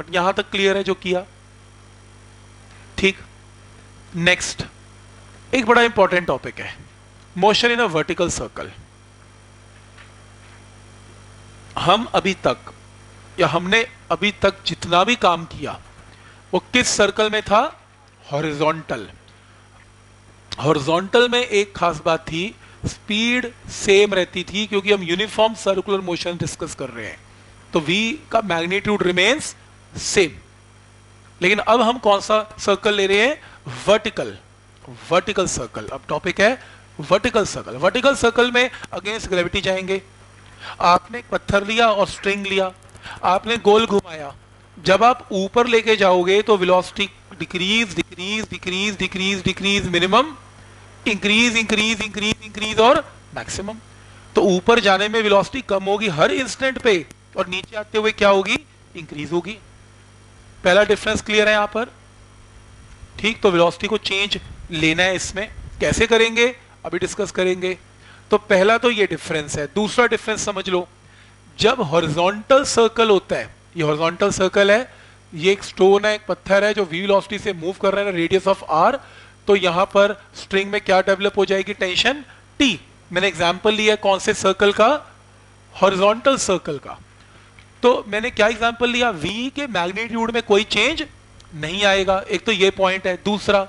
But यहाँ तक clear है जो किया। ठीक। नेक्स्ट एक बड़ा इंपॉर्टेंट टॉपिक है। Motion in a vertical circle हम अभी तक, या हमने अभी तक जितना भी काम किया, वो किस सर्कल में था? हॉरिजॉन्टल हॉरिजॉन्टल में एक खास बात थी स्पीड सेम रहती थी, क्योंकि हम यूनिफॉर्म सर्कुलर मोशन डिस्कस कर रहे हैं। तो v का मैग्नीट्यूड रिमेन्स सेम लेकिन अब हम कौन सा सर्कल ले रहे हैं? वर्टिकल वर्टिकल सर्कल अब टॉपिक है वर्टिकल सर्कल वर्टिकल सर्कल में अगेंस्ट ग्रेविटी जाएँगे। आपने पत्थर लिया और स्ट्रिंग लिया। आपने गोल घुमाया। जब आप ऊपर लेके जाओगे तो velocity decrease decrease decrease decrease decrease minimum increase increase increase increase और मैक्सिमम तो ऊपर जाने में वेलोसिटी कम होगी हर इंस्टेंट पे और नीचे आते हुए क्या होगी? इंक्रीज होगी। पहला डिफरेंस क्लियर है यहाँ पर? ठीक तो वेलोसिटी को चेंज लेना है इसमें। कैसे करेंगे? अभी डिस्कस करेंगे। तो पहला तो ये डिफरेंस है। दूसरा डिफरेंस समझ लो। जब हॉरिजॉन्टल सर्कल होता है, ये हॉरिजॉन्टल सर्कल है, ये एक स्टोन है, एक पत्थर है जो वी वेलोसिटी से मूव कर रहा है रेडियस ऑफ़ आर तो यहाँ पर स्ट्रिंग में क्या डेवलप हो जाएगी? टेंशन टी मैंने एग्जांपल लिया कौन से सर्कल का? हॉरिजॉन्टल सर्कल का। तो मैंने क्या एग्ज़ाम्पल लिया? वी के मैग्नीट्यूड में कोई चेंज नहीं आएगा। एक तो ये पॉइंट है। दूसरा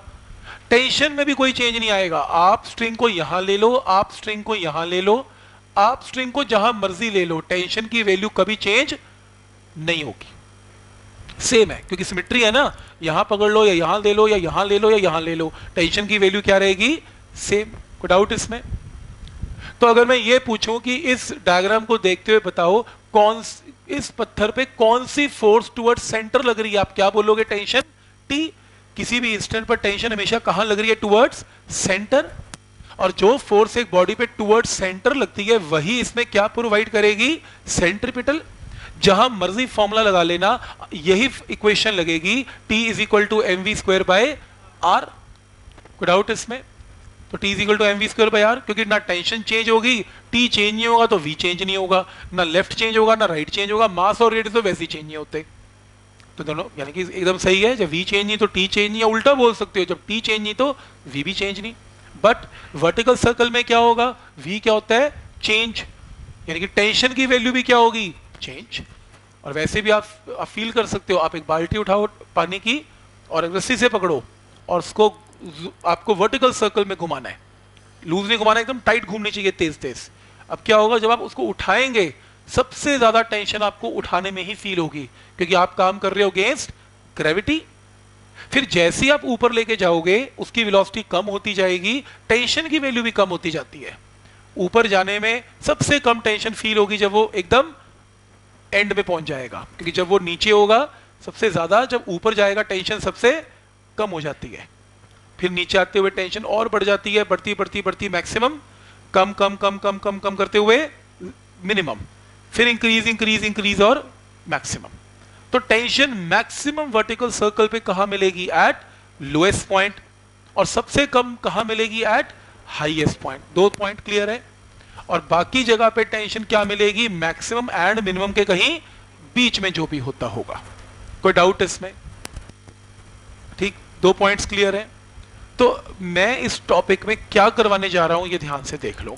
टेंशन में भी कोई चेंज नहीं आएगा। आप स्ट्रिंग को यहाँ ले लो, आप स्ट्रिंग को यहाँ ले लो, आप स्ट्रिंग को जहाँ मर्ज़ी ले लो। टेंशन की वैल्यू कभी चेंज नहीं होगी। सेम है, क्योंकि सिमेट्री है ना। यहाँ पकड़ लो या यहाँ ले लो या यहाँ ले लो या यहाँ ले लो। टेंशन की वैल्यू क्या रहेगी? सेम डाउट इसमें। तो अगर मैं ये पूछूँ कि इस डायग्राम को देखते हुए बताओ, कौन इस पत्थर पे कौन सी फोर्स टुवर्ड सेंटर लग रही है? आप क्या बोलोगे? टेंशन टी किसी भी इंस्टेंट पर टेंशन हमेशा कहाँ लग रही है? टुवर्ड्स सेंटर और जो फोर्स एक बॉडी पे टुवर्ड्स सेंटर लगती है, वही इसमें क्या प्रोवाइड करेगी? सेंट्रिपिटल जहाँ मर्ज़ी फॉर्मूला लगा लेना, यही इक्वेशन लगेगी। T is equal to M V square by R doubt इसमें। तो T is equal to M V square by R क्योंकि ना टेंशन चेंज होगी T चेंज नहीं होगा तो V चेंज नहीं होगा ना लेफ़्ट चेंज होगा ना राइट चेंज होगा मास और रेडियस तो वैसे ही चेंज नहीं होते। तो दोनों यानी कि एकदम सही है जब V चेंज नहीं तो T चेंज नहीं उल्टा बोल सकते हो जब T चेंज नहीं तो V भी चेंज नहीं। बट वर्टिकल सर्कल में क्या होगा? वी क्या होता है? चेंज यानी कि टेंशन की वैल्यू भी क्या होगी? चेंज और वैसे भी आप, आप फील कर सकते हो आप एक बाल्टी उठाओ पानी की और रस्सी से पकड़ो और उसको आपको वर्टिकल सर्कल में घुमाना है। लूज नहीं घुमाना, एकदम टाइट घूमनी चाहिए, तेज तेज। अब क्या होगा, जब आप उसको उठाएँगे, सबसे ज़्यादा टेंशन आपको उठाने में ही फील होगी, क्योंकि आप काम कर रहे हो अगेंस्ट ग्रेविटी फिर जैसे आप ऊपर लेके जाओगे, उसकी वेलोसिटी कम होती जाएगी टेंशन की वैल्यू भी कम होती जाती है। ऊपर जाने में सबसे कम टेंशन फील होगी जब वो एकदम एंड में पहुँच जाएगा, क्योंकि जब वो नीचे होगा, सबसे ज़्यादा जब ऊपर जाएगा टेंशन सबसे कम हो जाती है। फिर नीचे आते हुए टेंशन और बढ़ जाती है, बढ़ती बढ़ती बढ़ती मैक्सिमम कम कम कम कम कम कम करते हुए मिनिमम फिर इंक्रीज इंक्रीज इंक्रीज और मैक्सिमम तो टेंशन मैक्सिमम वर्टिकल सर्कल पे कहा मिलेगी? एट लोएस्ट पॉइंट और सबसे कम कहा मिलेगी? एट हाईएस्ट पॉइंट दो पॉइंट क्लियर है? और बाकी जगह पे टेंशन क्या मिलेगी? मैक्सिमम एंड मिनिमम के कहीं बीच में जो भी होता होगा. कोई डाउट इसमें? ठीक? दो पॉइंट्स क्लियर है? तो मैं इस टॉपिक में क्या करवाने जा रहा हूँ, ये ध्यान से देख लो।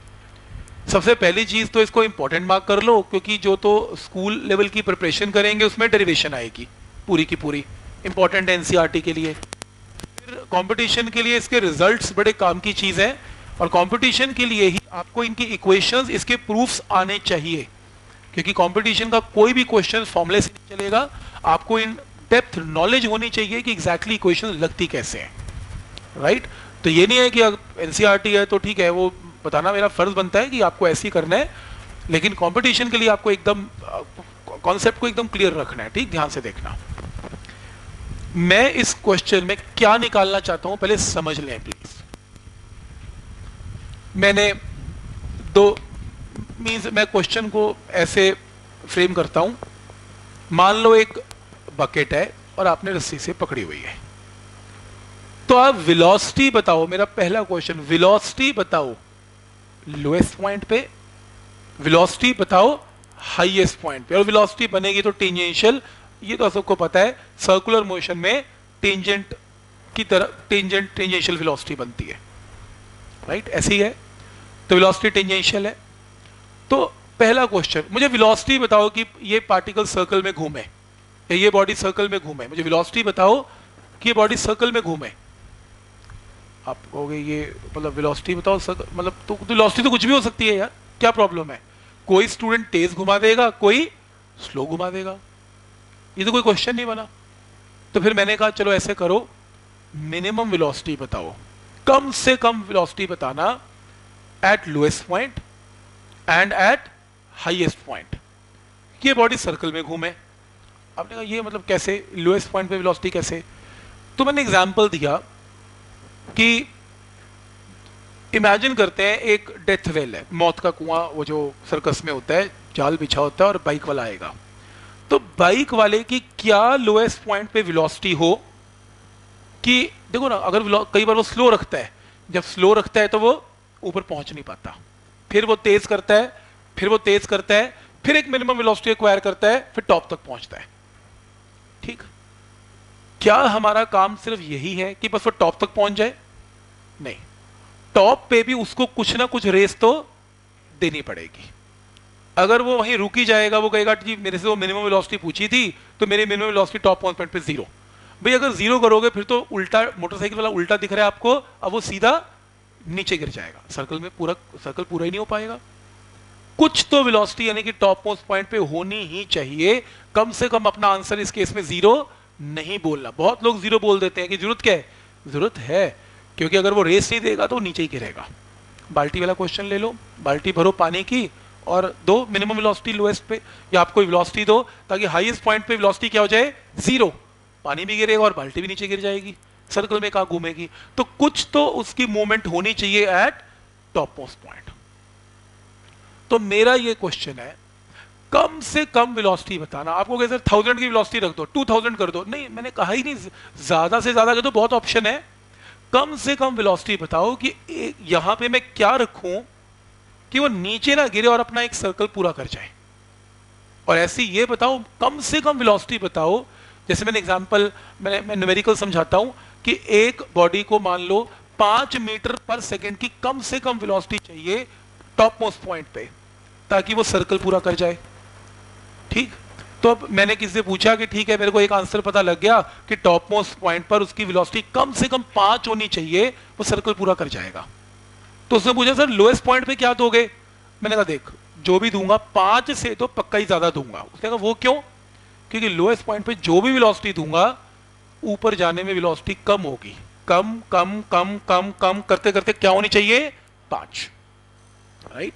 सबसे पहली चीज़ तो इसको इंपॉर्टेंट मार्क कर लो, क्योंकि जो तो स्कूल लेवल की प्रिपरेशन करेंगे, उसमें डेरिवेशन आएगी, पूरी की पूरी। इंपॉर्टेंट एनसीईआरटी के लिए। फिर कंपटीशन के लिए इसके रिजल्ट्स बड़े काम की चीज़ है, और कंपटीशन के लिए ही आपको इनकी इक्वेशंस इसके प्रूफ्स आने चाहिए। क्योंकि कंपटीशन का कोई भी क्वेश्चन फॉर्मुले से नहीं चलेगा। आपको इन डेप्थ नॉलेज होनी चाहिए कि एग्जैक्टली exactly इक्वेशन लगती कैसे हैं। राइट तो ये नहीं है कि एनसीईआरटी है तो ठीक है, वो बताना मेरा फ़र्ज़ बनता है कि आपको ऐसे ही करना है, लेकिन कंपटीशन के लिए आपको एकदम कॉन्सेप्ट को एकदम क्लियर रखना है, ठीक? ध्यान से देखना। मैं इस क्वेश्चन में क्या निकालना चाहता हूँ, पहले समझ लें प्लीज़ मैंने दो मीन्स मैं क्वेश्चन को ऐसे फ्रेम करता हूँ। मान लो एक बकेट है और आपने रस्सी से पकड़ी हुई है। तो आप वेलोसिटी बताओ, मेरा पहला क्वेश्चन वेलोसिटी बताओ। लोएस्ट पॉइंट पे वेलोसिटी बताओ हाईएस्ट पॉइंट पे। और वेलोसिटी बनेगी तो टेंजेंशियल ये तो सबको पता है सर्कुलर मोशन में टेंजेंट की तरह टेंजेंट टेंजेंशियल वेलोसिटी बनती है। Right right? ऐसी है तो वेलोसिटी टेंजेंशियल है। तो पहला क्वेश्चन मुझे वेलोसिटी बताओ कि ये पार्टिकल सर्कल में घूमे। या बॉडी सर्कल में घूमे। मुझे वेलोसिटी बताओ कि ये बॉडी सर्कल में घूमे। आप कहोगे ये मतलब वेलोसिटी बताओ, सक मतलब तो वेलोसिटी तो कुछ भी हो सकती है यार। क्या प्रॉब्लम है? कोई स्टूडेंट तेज घुमा देगा, कोई स्लो घुमा देगा। ये तो कोई क्वेश्चन नहीं बना। तो फिर मैंने कहा, चलो ऐसे करो मिनिमम वेलोसिटी बताओ। कम से कम वेलोसिटी बताना at lowest point and at highest point ये बॉडी सर्कल में घूमे। आपने कहा, ये मतलब कैसे? लोएस्ट पॉइंट पे वेलोसिटी कैसे? तो मैंने एग्जांपल दिया। कि इमेजिन करते हैं एक डेथ वेल है। मौत का कुआँ, वो जो सर्कस में होता है, जाल बिछा होता है और बाइक वाला आएगा। तो बाइक वाले की क्या लोएस्ट पॉइंट पे वेलोसिटी हो कि, देखो ना, अगर कई बार वो स्लो रखता है, जब स्लो रखता है तो वो ऊपर पहुँच नहीं पाता। फिर वो तेज करता है, फिर वो तेज करता है, फिर एक मिनिमम वेलोसिटी एक्वायर करता है, फिर टॉप तक पहुँचता है। क्या हमारा काम सिर्फ़ यही है कि बस वो टॉप तक पहुँच जाए? नहीं। टॉप पे भी उसको कुछ ना कुछ रेस तो देनी पड़ेगी। अगर वो वहीं रुक जाएगा, वो कहेगा, जी, मेरे से वो मिनिमम वेलोसिटी पूछी थी तो मेरी मिनिमम वेलोसिटी टॉप पॉइंट पे ज़ीरो भाई, अगर ज़ीरो करोगे, फिर तो उल्टा मोटरसाइकिल वाला उल्टा दिख रहा है आपको, अब वो सीधा नीचे गिर जाएगा। सर्कल में पूरा सर्कल पूरा ही नहीं हो पाएगा। कुछ तो वेलोसिटी यानी कि टॉप मोस्ट पॉइंट पे होनी ही चाहिए। कम से कम अपना आंसर इस केस में ज़ीरो नहीं बोलना। बहुत लोग ज़ीरो बोल देते हैं कि ज़रूरत क्या है? ज़रूरत है, क्योंकि अगर वो रेस नहीं देगा तो नीचे ही गिरेगा। बाल्टी वाला क्वेश्चन ले लो। बाल्टी भरो पानी की और दो मिनिमम वेलोसिटी लोएस्ट पे, या आपको वेलोसिटी दो, ताकि हाईएस्ट पॉइंट पे वेलोसिटी क्या हो जाए? ज़ीरो पानी भी गिरेगा और बाल्टी भी नीचे गिर जाएगी। सर्कल में कहा घूमेगी? तो कुछ तो उसकी मूवमेंट होनी चाहिए एट टॉप मोस्ट पॉइंट तो मेरा ये क्वेश्चन है कम से कम वेलोसिटी बताना। आपको कैसे थाउज़ेंड की वेलोसिटी रख दो टू थाउज़ेंड कर दो। नहीं, मैंने कहा ही नहीं, ज़्यादा से ज़्यादा कर दो बहुत ऑप्शन है। कम से कम वेलोसिटी बताओ कि यहाँ पे मैं क्या रखूँ कि वो नीचे ना गिरे और अपना एक सर्कल पूरा कर जाए। और ऐसी ये बताओ, कम से कम वेलोसिटी बताओ। जैसे मैंने एग्जांपल मैंने, मैं न्यूमेरिकल समझाता हूँ कि एक बॉडी को मान लो पाँच मीटर पर सेकेंड की कम से कम वेलोसिटी चाहिए टॉप मोस्ट पॉइंट पे, ताकि वो सर्कल पूरा कर जाए। ठीक? तो अब मैंने किसी से पूछा कि ठीक है, मेरे को एक आंसर पता लग गया कि टॉप मोस्ट पॉइंट पर उसकी वेलोसिटी कम से कम पाँच होनी चाहिए, वो सर्कल पूरा कर जाएगा। तो उसने पूछा, सर लोएस्ट पॉइंट पे क्या दोगे? मैंने कहा, देख, जो भी दूँगा, पाँच से तो पक्का ही ज़्यादा दूँगा। उसने कहा, वो क्यों? क्योंकि लोएस्ट पॉइंट पे जो भी वेलोसिटी दूँगा, ऊपर जाने में वेलोसिटी कम होगी। कम कम कम कम कम करते करते क्या होनी चाहिए? पाँच। राइट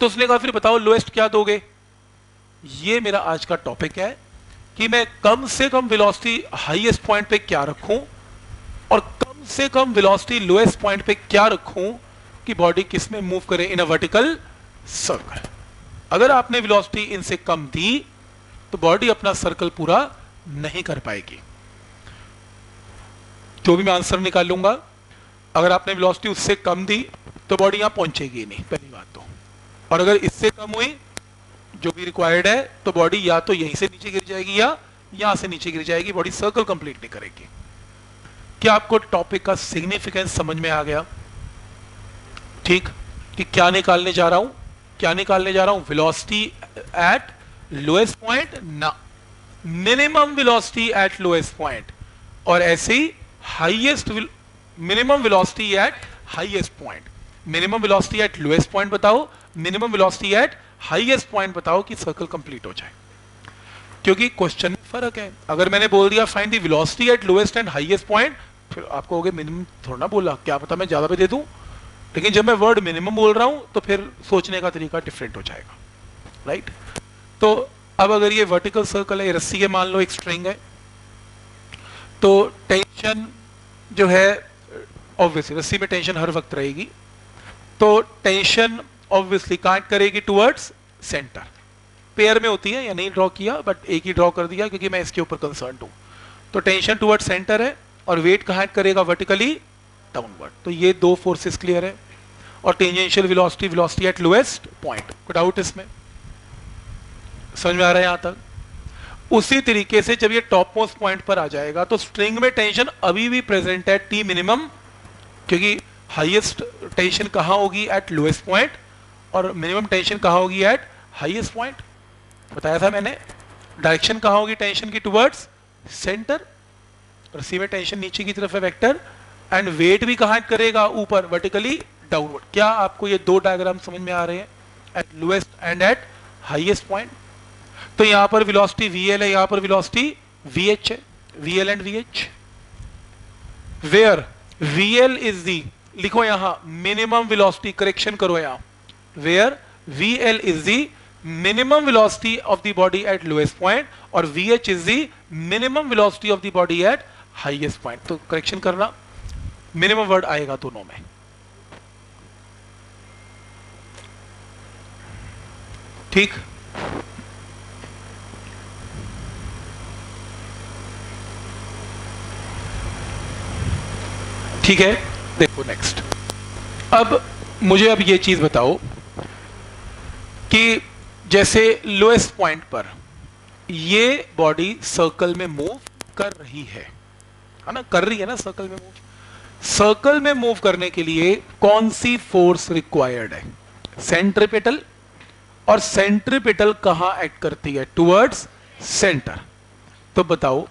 तो उसने कहा, फिर बताओ लोएस्ट क्या दोगे? ये मेरा आज का टॉपिक है कि मैं कम से कम वेलोसिटी हाईएस्ट पॉइंट पे क्या रखूँ और कम से कम वेलोसिटी लोएस्ट पॉइंट पे क्या रखूँ कि बॉडी किसमें मूव करे इन अ वर्टिकल सर्कल अगर आपने वेलोसिटी इनसे कम दी तो बॉडी अपना सर्कल पूरा नहीं कर पाएगी। जो भी मैं आंसर निकाल लूँगा, अगर आपने वेलोसिटी उससे कम दी तो बॉडी यहाँ पहुंचेगी नहीं, पहली बात तो। और अगर इससे कम हुई जो भी रिक्वायर्ड है तो बॉडी या तो यहीं से नीचे गिर जाएगी या यहाँ से नीचे गिर जाएगी बॉडी सर्कल कंप्लीट नहीं करेगी। क्या आपको टॉपिक का सिग्निफिकेंस समझ में आ गया? ठीक? कि क्या निकालने जा रहा हूँ? क्या निकालने जा रहा हूँ? वेलोसिटी एट लोएस्ट पॉइंट ना। Minimum velocity at lowest point और ऐसे ही highest minimum velocity at highest point minimum velocity at lowest point बताओ। Minimum velocity at highest point बताओ कि सर्कल कंप्लीट हो जाए। क्योंकि क्वेश्चन में फ़र्क है। अगर मैंने बोल दिया find the velocity at lowest and highest point फिर आपको गया मिनिमम थोड़ा ना बोला। क्या पता मैं ज़्यादा पे दे दूँ? लेकिन जब मैं वर्ड मिनिमम बोल रहा हूँ तो फिर सोचने का तरीका डिफरेंट हो जाएगा। राइट तो अब अगर ये वर्टिकल सर्कल है रस्सी के मान लो एक स्ट्रिंग है तो टेंशन जो है ऑब्वियसली रस्सी में टेंशन हर वक्त रहेगी। तो टेंशन ऑब्वियसली काट करेगी टुवर्ड्स सेंटर पेयर में होती है, या नहीं ड्रॉ किया बट एक ही ड्रॉ कर दिया, क्योंकि मैं इसके ऊपर कंसर्न हूँ। तो टेंशन टुवर्ड सेंटर है, और वेट कहाँ करेगा वर्टिकली डाउनवर्ड तो ये दो फोर्सेस क्लियर है। और tangential velocity velocity at lowest point कोई डाउट इसमें। समझ में आ रहा है यहाँ तक? उसी तरीके से जब ये टॉप मोस्ट पॉइंट पर आ जाएगा तो स्ट्रिंग में टेंशन अभी भी प्रेजेंट है टी मिनिमम क्योंकि हाईएस्ट टेंशन कहाँ होगी? एट लोएस्ट पॉइंट और मिनिमम टेंशन कहाँ होगी एट हाईएस्ट पॉइंट बताया था मैंने। डायरेक्शन कहाँ होगी टेंशन की टुवर्ड्स सेंटर रसी में टेंशन नीचे की तरफ़ है वेक्टर एंड वेट भी कहाँ करेगा? ऊपर वर्टिकली डाउनवर्ड क्या आपको ये दो डायग्राम समझ में आ रहे हैं? At lowest and at highest point तो यहाँ पर वेलोसिटी वीएल है, यहाँ पर वेलोसिटी वीएच है। VL and VH where VL is the लिखो यहाँ मिनिमम वेलोसिटी करेक्शन करो यहाँ। Where VL is the minimum velocity of the body at lowest point और VH is the minimum velocity of the body at highest point तो correction करना। Minimum word आएगा दोनों में। ठीक? ठीक है? देखो नेक्स्ट अब मुझे अब ये चीज़ बताओ। कि जैसे लोएस्ट पॉइंट पर ये बॉडी सर्कल में मूव कर रही है। है ना? कर रही है ना सर्कल में मूव सर्कल में मूव करने के लिए कौन सी फोर्स रिक्वायर्ड है? सेंट्रिपिटल और सेंट्रिपिटल कहाँ एक्ट करती है? टुवर्ड्स सेंटर तो बताओ,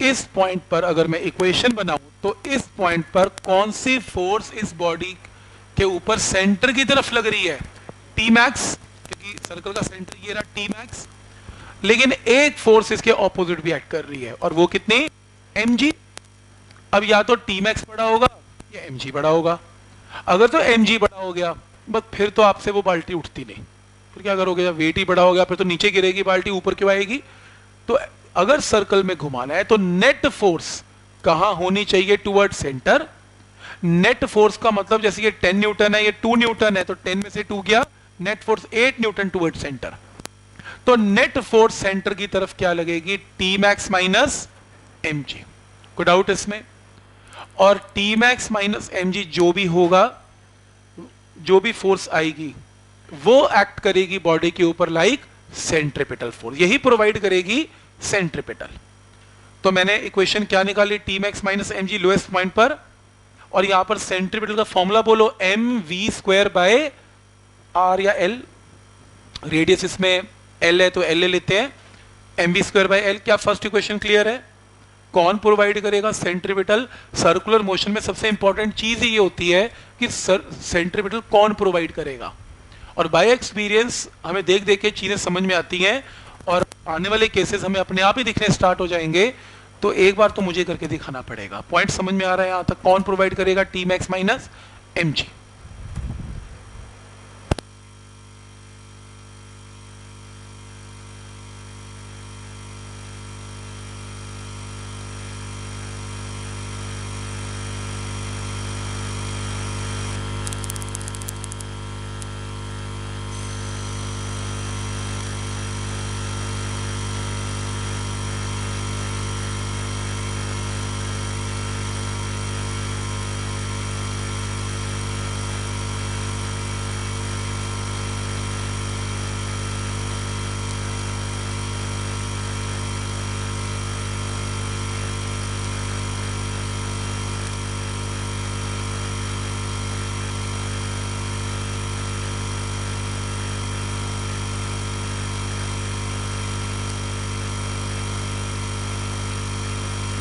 इस पॉइंट पर अगर मैं इक्वेशन बनाऊँ तो इस पॉइंट पर कौन सी फोर्स इस बॉडी के ऊपर सेंटर की तरफ़ लग रही है? टी मैक्स क्योंकि सर्कल का सेंटर ये रहा टी मैक्स लेकिन एक फोर्स इसके ऑपोजिट भी एक्ट कर रही है। और वो कितनी? एम अब या तो टी मैक्स बड़ा होगा या एम बड़ा होगा। अगर तो एमजी बड़ा हो गया, बस फिर तो आपसे वो बाल्टी उठती नहीं। फिर क्या करोगे? जब वेट ही बड़ा हो गया, फिर तो नीचे गिरेगी, बाल्टी ऊपर क्यों आएगी? तो अगर सर्कल में घुमाना है तो नेट फोर्स कहाँ होनी चाहिए टूवर्ड सेंटर नेट फोर्स का मतलब जैसे ये 10 न्यूटन है, ये 2 न्यूटन है तो 10 में से 2 गया net force at newton toward centre तो नेट फोर्स सेंटर की तरफ़ क्या लगेगी? T max minus M G कोई डाउट इसमें? और T max minus M G जो भी होगा, जो भी फोर्स आएगी, वो एक्ट करेगी बॉडी के ऊपर लाइक सेंट्रिपिटल फोर्स यही प्रोवाइड करेगी सेंट्रिपिटल तो मैंने इक्वेशन क्या निकाली? T max minus M G lowest point पर. और यहाँ पर सेंट्रिपिटल का फॉर्मूला बोलो M V square by R या एल रेडियस इसमें एल है तो एल ले लेते हैं। M B square by L क्या फ़र्स्ट इक्वेशन क्लियर है? कौन प्रोवाइड करेगा? सेंट्रिपिटल सर्कुलर मोशन में सबसे इंपॉर्टेंट चीज़ ये होती है कि सेंट्रिपिटल कौन प्रोवाइड करेगा? और बाय एक्सपीरियंस हमें देख देख के चीज़ें समझ में आती हैं और आने वाले केसेस हमें अपने आप ही दिखने स्टार्ट हो जाएँगे। तो एक बार तो मुझे करके दिखाना पड़ेगा। पॉइंट समझ में आ रहा है यहाँ तक? कौन प्रोवाइड करेगा? T max minus M G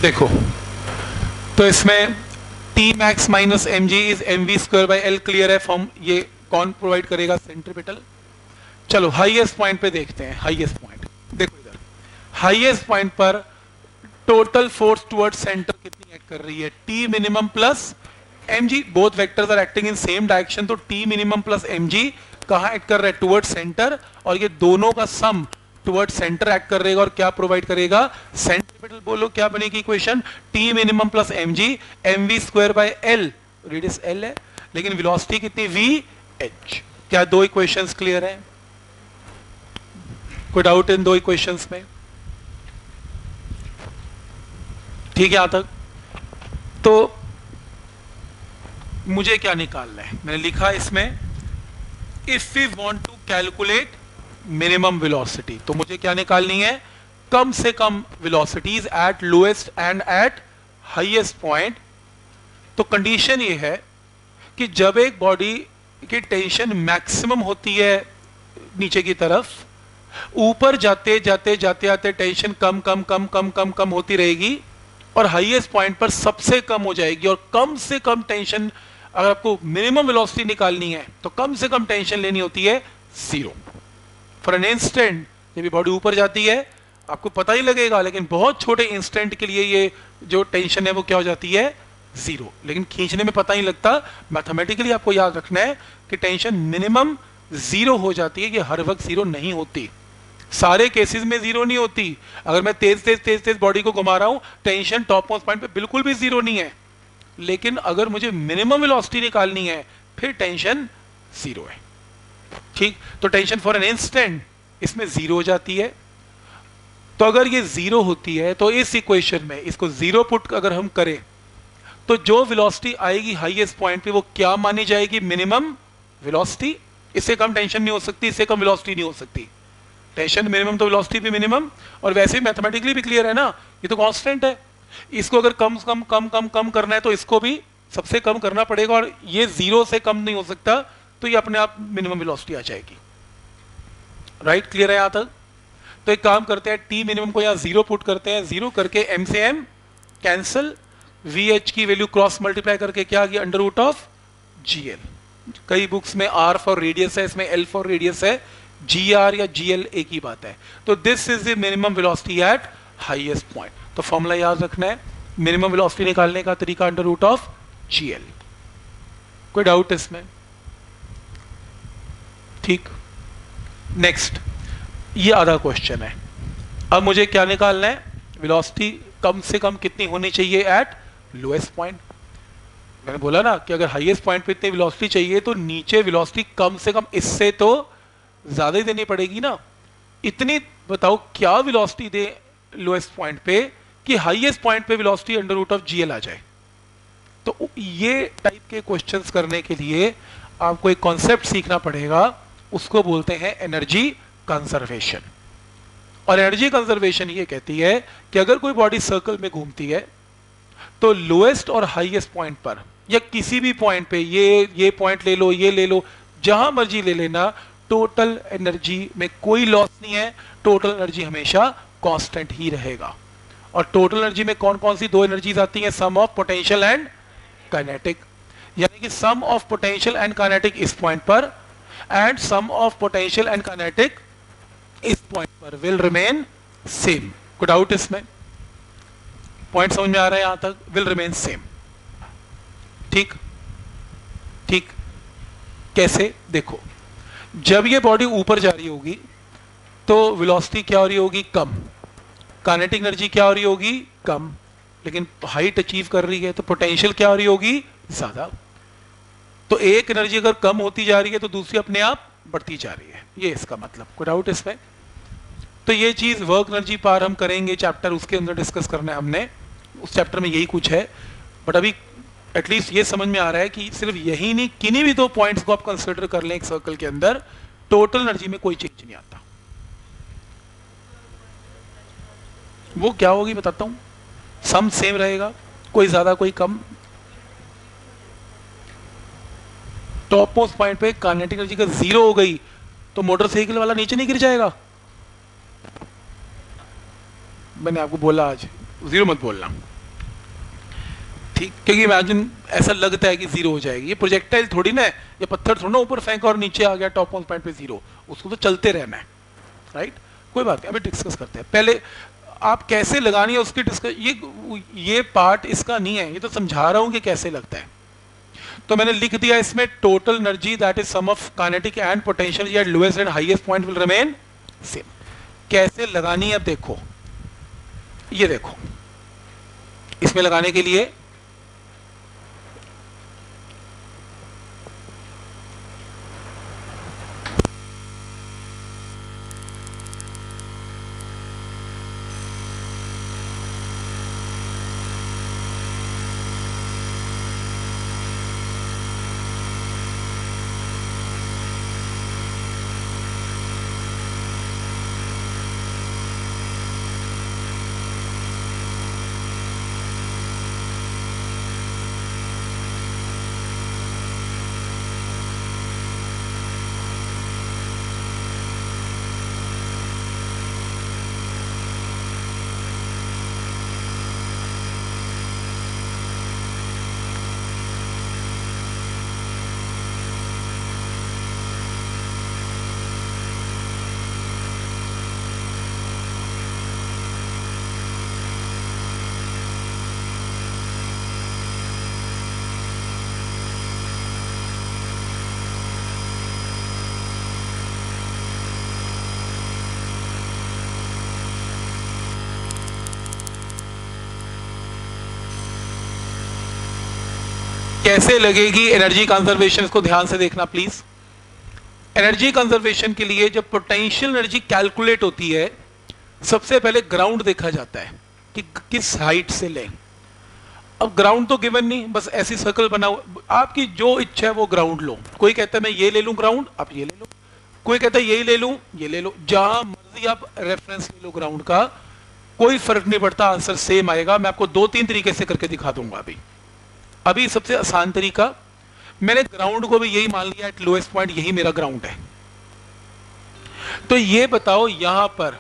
देखो। तो इसमें T max minus M G is M V square by L clear है फॉर्म ये कौन प्रोवाइड करेगा? सेंट्रिपिटल चलो हाईएस्ट पॉइंट पे देखते हैं। हाईएस्ट पॉइंट देखो इधर। हाईएस्ट पॉइंट पर टोटल फोर्स टुवर्ड सेंटर कितनी एक्ट कर रही है? T minimum plus M G both vectors are acting in same direction तो T minimum plus M G कहा एक्ट कर रहा है? टुवर्ड सेंटर और ये दोनों का सम टुवर्ड सेंटर एक्ट कर रहेगा और क्या प्रोवाइड करेगा सेंट्रिपिटल बोलो क्या बनेगी equation T minimum plus M G M V square by L radius L है लेकिन वेलोसिटी कितनी वी एच क्या दो इक्वेशंस क्लियर है कोई डाउट इन दो इक्वेशंस में ठीक है यहाँ तक तो मुझे क्या निकालना है मैंने लिखा इसमें if we want to calculate minimum velocity तो मुझे क्या निकालनी है? कम से कम velocities at lowest and at highest point तो कंडीशन ये है कि जब एक बॉडी की टेंशन मैक्सिमम होती है नीचे की तरफ़, ऊपर जाते जाते जाते जाते टेंशन कम कम कम कम कम कम होती रहेगी और हाईएस्ट पॉइंट पर सबसे कम हो जाएगी और कम से कम टेंशन अगर आपको मिनिमम वेलोसिटी निकालनी है तो कम से कम टेंशन लेनी होती है ज़ीरो फॉर एन इंस्टेंट जब बॉडी ऊपर जाती है, आपको पता ही लगेगा, लेकिन बहुत छोटे इंस्टेंट के लिए ये जो टेंशन है वो क्या हो जाती है? ज़ीरो लेकिन खींचने में पता नहीं लगता मैथमेटिकली आपको याद रखना है कि टेंशन मिनिमम ज़ीरो हो जाती है कि हर वक्त ज़ीरो नहीं होती। सारे केसेस में ज़ीरो नहीं होती। अगर मैं तेज तेज तेज तेज बॉडी को घुमा रहा हूँ टेंशन टॉप मोस्ट पॉइंट पे बिल्कुल भी ज़ीरो नहीं है। लेकिन अगर मुझे मिनिमम वेलोसिटी निकालनी है, फिर टेंशन ज़ीरो है। ठीक? तो टेंशन फॉर एन इंस्टेंट इसमें ज़ीरो हो जाती है। तो अगर ये ज़ीरो होती है तो इस इक्वेशन में इसको ज़ीरो पुट अगर हम करें तो जो वेलोसिटी आएगी हाईएस्ट पॉइंट पे वो क्या मानी जाएगी? मिनिमम वेलोसिटी इससे कम टेंशन नहीं हो सकती, इससे कम वेलोसिटी नहीं हो सकती। टेंशन मिनिमम तो वेलोसिटी भी मिनिमम और वैसे मैथमेटिकली भी क्लियर है ना, ये तो कांस्टेंट है। इसको अगर कम कम कम कम कम करना है तो इसको भी सबसे कम करना पड़ेगा, और ये ज़ीरो से कम नहीं हो सकता। तो ये अपने आप मिनिमम वेलोसिटी आ जाएगी। राइट right, क्लियर है यहाँ तक? तो एक काम करते हैं टी मिनिमम को यहाँ ज़ीरो पुट करते हैं। ज़ीरो करके एम से एम कैंसिल वी एच की वैल्यू क्रॉस मल्टीप्लाई करके क्या आ गया? Under root of G L कई बुक्स में आर फॉर रेडियस है इसमें एल फॉर रेडियस है। जी आर या जी एल एक ही बात है। तो this is the minimum velocity at highest point तो फॉर्मूला याद रखना है मिनिमम वेलोसिटी निकालने का तरीका under root of G L कोई डाउट इसमें? ठीक। नेक्स्ट ये आधा क्वेश्चन है। अब मुझे क्या निकालना है? वेलोसिटी कम से कम कितनी होनी चाहिए एट लोएस्ट पॉइंट मैंने बोला ना कि अगर हाईएस्ट पॉइंट पे इतनी वेलोसिटी चाहिए तो नीचे वेलोसिटी कम से कम इससे तो ज़्यादा ही देनी पड़ेगी ना। इतनी बताओ क्या वेलोसिटी दे लोएस्ट पॉइंट पे कि हाईएस्ट पॉइंट पे velocity under root of GL आ जाए? तो ये टाइप के क्वेश्चंस करने के लिए आपको एक कॉन्सेप्ट सीखना पड़ेगा। उसको बोलते हैं एनर्जी कंजर्वेशन और एनर्जी कंजर्वेशन ये कहती है कि अगर कोई बॉडी सर्कल में घूमती है तो लोएस्ट और हाईएस्ट पॉइंट पर, या किसी भी पॉइंट पे, ये ये पॉइंट ले लो, ये ले लो, जहाँ मर्ज़ी ले लेना टोटल एनर्जी में कोई लॉस नहीं है टोटल एनर्जी हमेशा कांस्टेंट ही रहेगा. और टोटल एनर्जी में कौन कौन सी दो एनर्जीज आती हैं? Sum of potential and kinetic यानी कि sum of potential and kinetic इस पॉइंट पर and sum of potential and kinetic इस पॉइंट पर विल रिमेन सेम कोई डाउट इसमें? पॉइंट समझ में आ रहा है यहाँ तक? विल रिमेन सेम ठीक? ठीक? कैसे? देखो। जब ये बॉडी ऊपर जा रही होगी तो वेलोसिटी क्या हो रही होगी? कम। काइनेटिक एनर्जी क्या हो रही होगी? कम। लेकिन हाइट अचीव कर रही है तो पोटेंशियल क्या हो रही होगी? ज़्यादा। तो एक एनर्जी अगर कम होती जा रही है तो दूसरी अपने आप बढ़ती जा रही है। ये इसका मतलब। कोई डाउट इसमें तो ये चीज़ वर्क एनर्जी पार हम करेंगे चैप्टर उसके अंदर डिस्कस करना हमने। उस चैप्टर में यही कुछ है। बट अभी एटलीस्ट ये समझ में आ रहा है कि सिर्फ़ यही नहीं, किन्हीं भी दो पॉइंट्स को आप कंसिडर कर लें एक सर्कल के अंदर टोटल एनर्जी में कोई चेंज नहीं आता। वो क्या होगी बताता हूँ? सम सेम रहेगा, कोई ज़्यादा, कोई कम। टॉप मोस्ट पॉइंट पे काइनेटिक एनर्जी का ज़ीरो हो गई तो मोटरसाइकिल वाला नीचे नहीं गिर जाएगा। मैंने आपको बोला आज ज़ीरो मत बोलना। ठीक, क्योंकि इमेजिन ऐसा लगता है कि ज़ीरो हो जाएगी। ये प्रोजेक्टाइल थोड़ी ना ये पत्थर थोड़ा ऊपर फेंक और नीचे आ गया टॉप मोस्ट पॉइंट पे ज़ीरो उसको तो चलते रहना है राइट कोई बात नहीं, अभी डिस्कस करते हैं। पहले आप कैसे लगानी है उसकी डिस्कस ये ये पार्ट इसका नहीं है, ये तो समझा रहा हूँ कि कैसे लगता है। तो मैंने लिख दिया इसमें total energy that is sum of kinetic and potential या lowest and highest point will remain same कैसे लगानी है अब देखो। ये देखो। इसमें लगाने के लिए कैसे लगेगी एनर्जी कंजर्वेशन इसको ध्यान से देखना प्लीज़ एनर्जी कंजर्वेशन के लिए जब पोटेंशियल एनर्जी कैलकुलेट होती है, सबसे पहले ग्राउंड देखा जाता है कि किस हाइट से लें। अब ग्राउंड तो गिवन नहीं, बस ऐसी सर्कल बना आपकी जो इच्छा है वो ग्राउंड लो। कोई कहता है, मैं ये ले लूँ ग्राउंड आप ये ले लो। कोई कहता है, यही ले लूँ, ये ले लो। जहाँ मर्ज़ी आप रेफरेंस ले लो ग्राउंड का, कोई फ़र्क नहीं पड़ता आंसर सेम आएगा। मैं आपको दो तीन तरीके से करके दिखा दूँगा अभी। अभी सबसे आसान तरीका, मैंने ग्राउंड को भी यही मान लिया एट लोएस्ट पॉइंट यही मेरा ग्राउंड है। तो ये बताओ यहाँ पर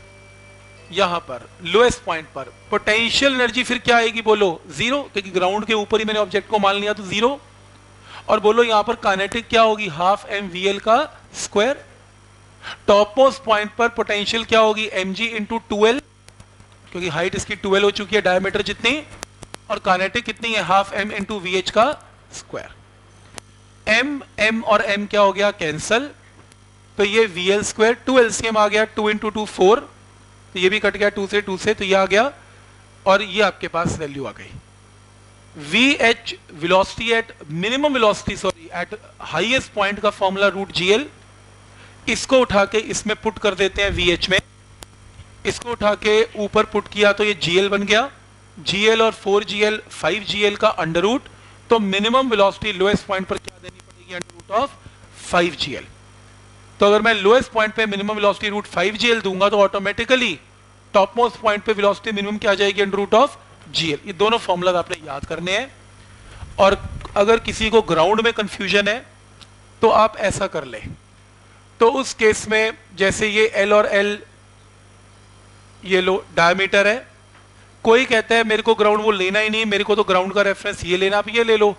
यहाँ पर लोएस्ट पॉइंट पर पोटेंशियल एनर्जी फिर क्या आएगी बोलो? ज़ीरो क्योंकि ग्राउंड के ऊपर ही मैंने ऑब्जेक्ट को मान लिया तो ज़ीरो और बोलो यहाँ पर काइनेटिक क्या होगी? हाफ़ एम वी एल का स्क्वायर टॉप मोस्ट पॉइंट पर पोटेंशियल क्या होगी? एम जी इंटू क्योंकि हाइट इसकी ट्वेल्व हो चुकी है डायमीटर जितनी। और कानेटिक कितनी है? Half M into V H का स्क्वायर एम एम और एम क्या हो गया? कैंसल तो ये V L square two LCM आ गया टू इंटू टू फोर तो ये भी कट गया टू से टू से तो ये आ गया और ये आपके पास वैल्यू आ गई. V H velocity at minimum velocity sorry at highest point का फॉर्मूला रूट जीएल इसको उठा के इसमें पुट कर देते हैं वी एच में. इसको उठा के ऊपर पुट किया तो ये जीएल बन गया. जीएल और फोर जीएल फाइव जीएल का अंडर रूट तो मिनिमम वेलोसिटी लोएस्ट पॉइंट पर क्या देनी पड़ेगी under root of five GL तो अगर मैं लोएस्ट पॉइंट पे minimum velocity root five GL दूँगा तो ऑटोमेटिकली टॉप मोस्ट पॉइंट पे वेलोसिटी मिनिमम क्या आ जाएगी अंडर रूट ऑफ़ जीएल ये दोनों फॉर्मूला आपने याद करने हैं। और अगर किसी को ग्राउंड में कंफ्यूजन है तो आप ऐसा कर ले। तो उस केस में जैसे ये एल और एल ये लो डायमीटर है कोई कहता है, मेरे को ग्राउंड वो लेना ही नहीं, मेरे को तो ग्राउंड का रेफरेंस ये लेना, आप ये ले लो।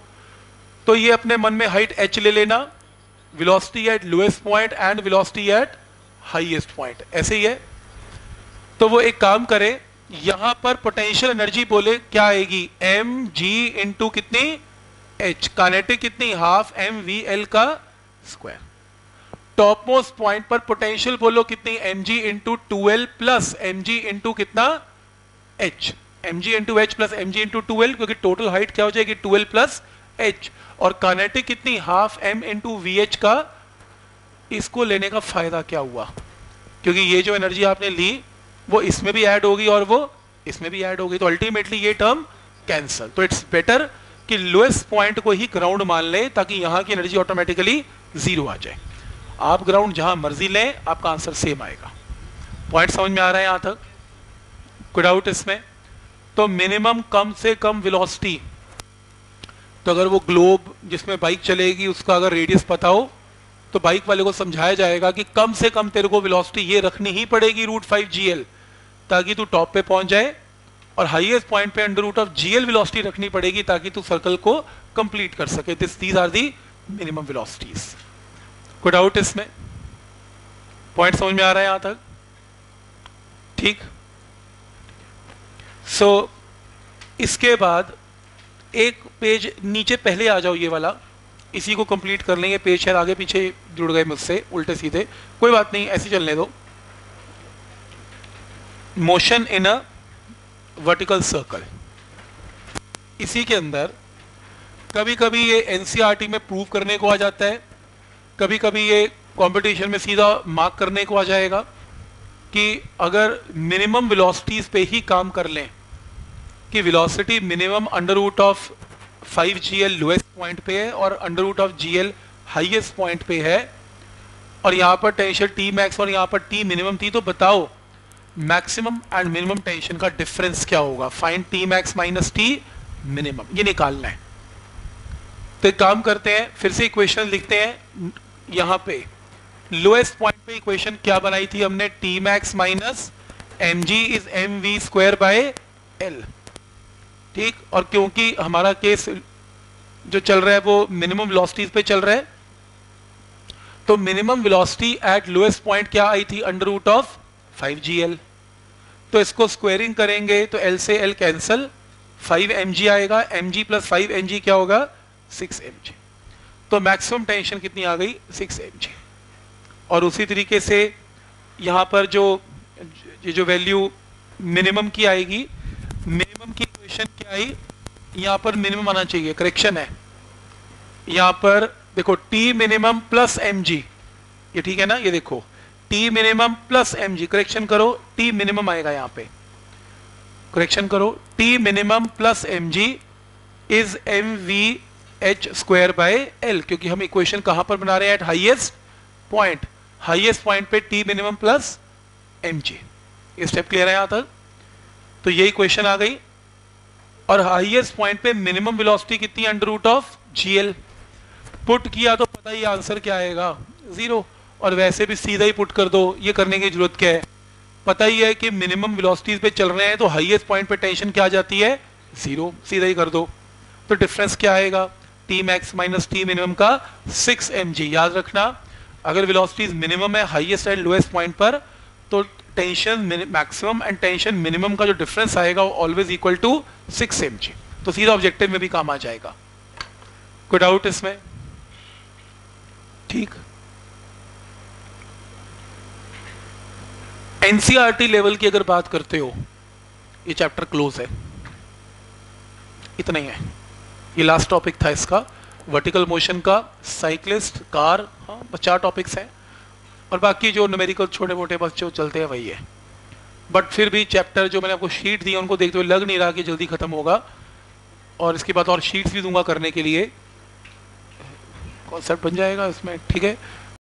तो ये अपने मन में हाइट एच ले लेना। Velocity at lowest point and velocity at highest point ऐसे ही है। तो वो एक काम करे, यहाँ पर पोटेंशियल एनर्जी बोले, क्या आएगी? एम जी इंटू कितनी? एच कानेटिक कितनी? हाफ़ एम वी एल का स्क्वायर टॉप मोस्ट पॉइंट पर पोटेंशियल बोलो कितनी? M G into twelve plus M G into कितना? H M G into H plus M G into twelve क्योंकि total height क्या हो जाएगी? ट्वेल्व प्लस एच और कानेटिक कितनी? Half M into V H का इसको लेने का फ़ायदा क्या हुआ? क्योंकि ये जो एनर्जी आपने ली, वो इसमें भी ऐड होगी और वो इसमें भी ऐड होगी। तो अल्टीमेटली ये टर्म कैंसल तो इट्स बेटर कि लोएस्ट पॉइंट को ही ग्राउंड मान ले, ताकि यहाँ की एनर्जी ऑटोमेटिकली ज़ीरो आ जाए। आप ग्राउंड जहाँ मर्ज़ी लें, आपका आंसर सेम आएगा। पॉइंट समझ में आ रहा है यहाँ तक? कोई डाउट इसमें। तो मिनिमम कम से कम वेलोसिटी तो अगर वो ग्लोब जिसमें बाइक चलेगी, उसका अगर रेडियस पता हो तो बाइक वाले को समझाया जाएगा कि कम से कम तेरे को वेलोसिटी ये रखनी ही पड़ेगी रूट फाइव जीएल ताकि तू टॉप पे पहुँच जाए, और हाईएस्ट पॉइंट पे under root of GL velocity रखनी पड़ेगी, ताकि तू सर्कल को कंप्लीट कर सके। This these are the minimum velocities कोई डाउट इसमें। पॉइंट समझ में आ रहा है यहाँ तक? ठीक? सो so, इसके बाद एक पेज नीचे पहले आ जाओ ये वाला। इसी को कंप्लीट कर लेंगे। पेज शायद आगे पीछे जुड़ गए मुझसे उल्टे सीधे। कोई बात नहीं ऐसे चलने दो। Motion in a vertical circle इसी के अंदर कभी कभी ये एनसीईआरटी e में प्रूव करने को आ जाता है। कभी कभी ये कंपटीशन में सीधा मार्क करने को आ जाएगा कि अगर मिनिमम वेलोसिटीज पे ही काम कर लें कि velocity minimum under root of 5 G L lowest point पे है और under root of G L highest point पे है। और यहाँ पर टेंशन टी मैक्स और यहाँ पर टी मिनिमम थी तो बताओ मैक्सिमम एंड मिनिमम टेंशन का डिफरेंस क्या होगा? Fine T max minus T minimum ये निकालना है। तो काम करते हैं, फिर से इक्वेशन लिखते हैं, यहाँ पे। लोएस्ट पॉइंट पे इक्वेशन क्या बनाई थी हमने? T max minus M G is M V square by L ठीक? और क्योंकि हमारा केस जो चल रहा है, वो मिनिमम वेलोसिटीज पे चल रहा है। तो minimum velocity at lowest point क्या आई थी? अंडर रूट ऑफ़ 5gl तो इसको स्क्वेयरिंग करेंगे तो l से l कैंसल 5mg आएगा। Mg प्लस फाइव एम क्या होगा? 6mg तो मैक्सिमम टेंशन कितनी आ गई? 6mg और उसी तरीके से यहाँ पर जो, ये जो वैल्यू मिनिमम की आएगी मिनिमम की इक्वेशन क्या आई यहाँ पर मिनिमम आना चाहिए करेक्शन है। यहाँ पर देखो T minimum plus M G ये ठीक है ना? ये देखो T minimum plus M G correction करो टी मिनिमम आएगा यहाँ पे। करेक्शन करो T minimum plus M G is M V H square by L क्योंकि हम इक्वेशन कहाँ पर बना रहे हैं? At highest point highest point पे T minimum plus M G ये स्टेप क्लियर है यहाँ तक? तो ये इक्वेशन आ गई। और हाईएस्ट पॉइंट पे मिनिमम वेलोसिटी कितनी under root of GL put किया तो पता ही आंसर क्या आएगा? ज़ीरो और वैसे भी सीधा ही पुट कर दो, ये करने की ज़रूरत क्या है? पता ही है कि मिनिमम वेलोसिटीज पे चल रहे हैं तो हाईएस्ट पॉइंट पे टेंशन क्या आ जाती है? ज़ीरो सीधा ही कर दो। तो डिफरेंस क्या आएगा? T max minus T minimum का सिक्स एम याद रखना, अगर वेलोसिटीज मिनिमम है हाईएस्ट एंड लोएस्ट पॉइंट पर तो tension maximum and tension minimum का जो डिफरेंस आएगा वो always equal to six M तो सीधा ऑब्जेक्टिव में भी काम आ जाएगा। कोई डाउट इसमें? ठीक। एनसीआरटी लेवल की अगर बात करते हो, ये चैप्टर क्लोज है। इतना ही है। ये लास्ट टॉपिक था इसका। वर्टिकल मोशन का साइकिलिस्ट कार हाँ चार टॉपिक्स हैं। और बाकी जो न्यूमेरिकल छोटे मोटे बच्चे चलते हैं, वही है। बट फिर भी चैप्टर जो मैंने आपको शीट दी, उनको देखते हुए लग नहीं रहा कि जल्दी खत्म होगा। और इसके बाद और शीट्स भी दूँगा करने के लिए। कॉन्सेप्ट बन जाएगा इसमें, ठीक है?